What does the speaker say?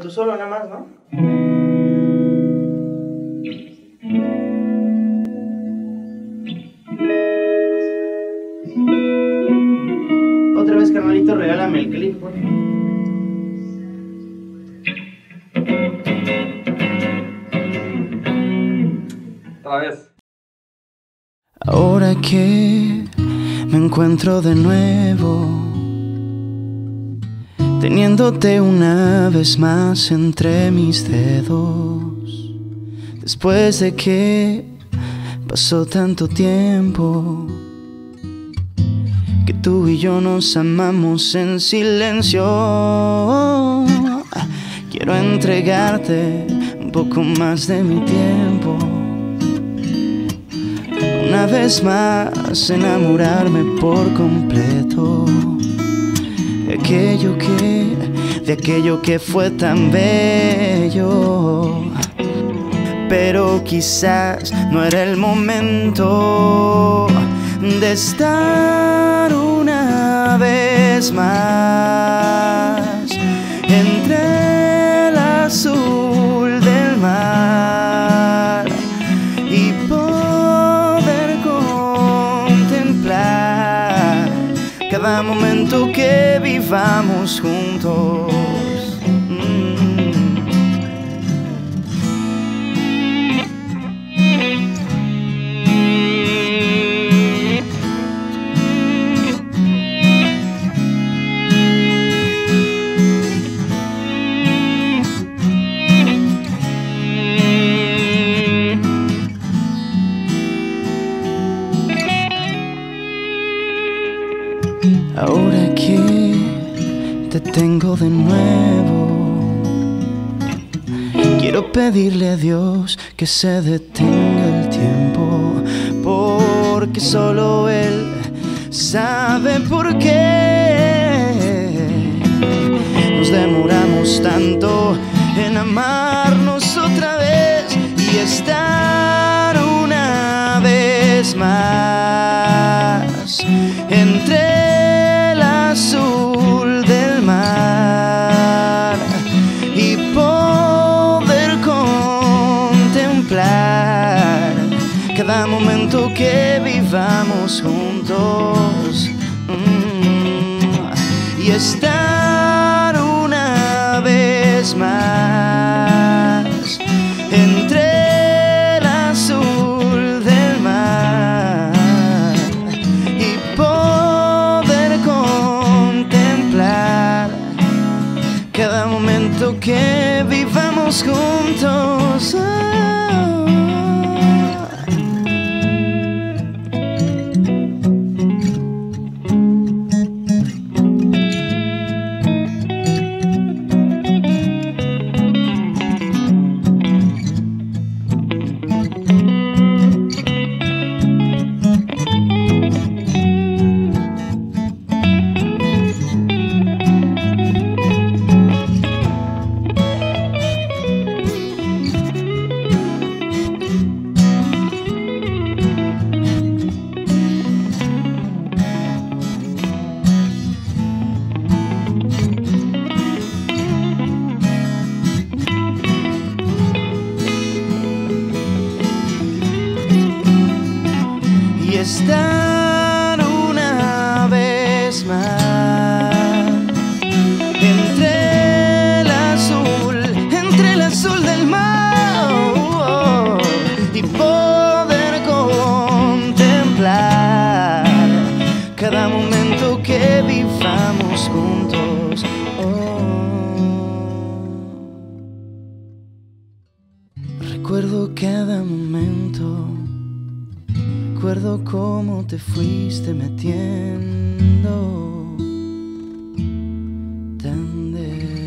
Tú solo nada más, ¿no? Otra vez, carnalito, regálame el clip, por favor. Otra vez. Ahora que me encuentro de nuevo, teniéndote una vez más entre mis dedos, después de que pasó tanto tiempo, que tú y yo nos amamos en silencio. Quiero entregarte un poco más de mi tiempo una vez más enamorarme por completo de aquello que, de aquello que fue tan bello. Pero quizás no era el momento de estar una vez más cada momento que vivamos juntos. Que te tengo de nuevo, quiero pedirle a Dios que se detenga el tiempo, porque solo Él sabe por qué. Nos demoramos tanto en amarnos otra vez y estar una vez más entre cada momento que vivamos juntos Mm, y estar una vez más entre el azul del mar y poder contemplar cada momento que vivamos juntos. Ah. Estar una vez más entre el azul, entre el azul del mar y poder contemplar cada momento que vivamos juntos. Oh. Recuerdo cada momento. Recuerdo cómo te fuiste metiendo tan de